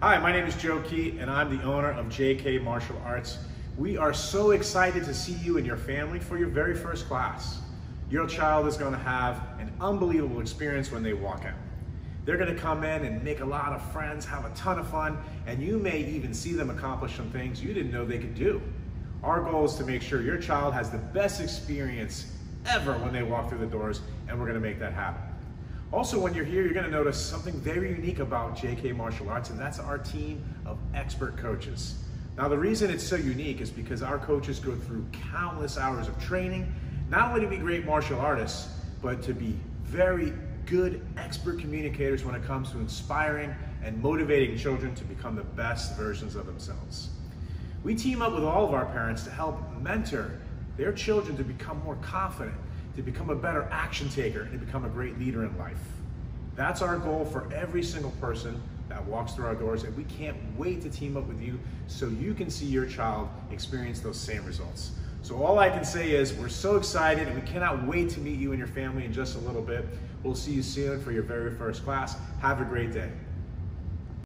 Hi, my name is Joe Keit, and I'm the owner of JK Martial Arts. We are so excited to see you and your family for your very first class. Your child is going to have an unbelievable experience when they walk out. They're going to come in and make a lot of friends, have a ton of fun, and you may even see them accomplish some things you didn't know they could do. Our goal is to make sure your child has the best experience ever when they walk through the doors, and we're going to make that happen. Also, when you're here, you're gonna notice something very unique about JK Martial Arts, and that's our team of expert coaches. Now, the reason it's so unique is because our coaches go through countless hours of training, not only to be great martial artists, but to be very good expert communicators when it comes to inspiring and motivating children to become the best versions of themselves. We team up with all of our parents to help mentor their children to become more confident to become a better action taker, and to become a great leader in life. That's our goal for every single person that walks through our doors, and we can't wait to team up with you so you can see your child experience those same results. So all I can say is we're so excited and we cannot wait to meet you and your family in just a little bit. We'll see you soon for your very first class. Have a great day.